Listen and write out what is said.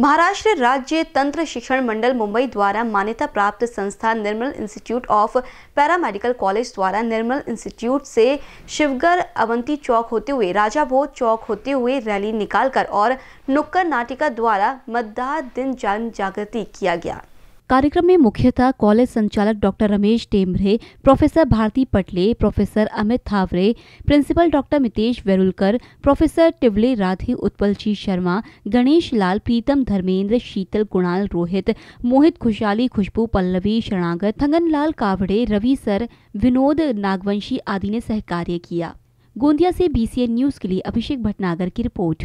महाराष्ट्र राज्य तंत्र शिक्षण मंडल मुंबई द्वारा मान्यता प्राप्त संस्था Nirmal institute of paramedical college द्वारा निर्मल इंस्टीट्यूट से शिवगर अवंती चौक होते हुए राजा भोज चौक होते हुए रैली निकालकर और नुक्कड़ नाटिका द्वारा मतदाता दिन जन जागृति किया गया। कार्यक्रम में मुख्यतः कॉलेज संचालक doctor Ramesh Tembhare professor Bharati Patle, professor Amit Thaware, principal doctor Mitesh Verulkar, professor Tiwle Radhe Utpalji Sharma, Ganesh Lal, Pritam Dharmendra, Sheetal Kunal Rohit, Mohit Khushhali Khushboo Pallavi, Sharnagat Thanganlal Kawade, Ravi sir, Vinod Nagvanshi आदि ने सहकार्य किया। गोंदिया से BCN news के लिए अभिषेक भटनागर की report.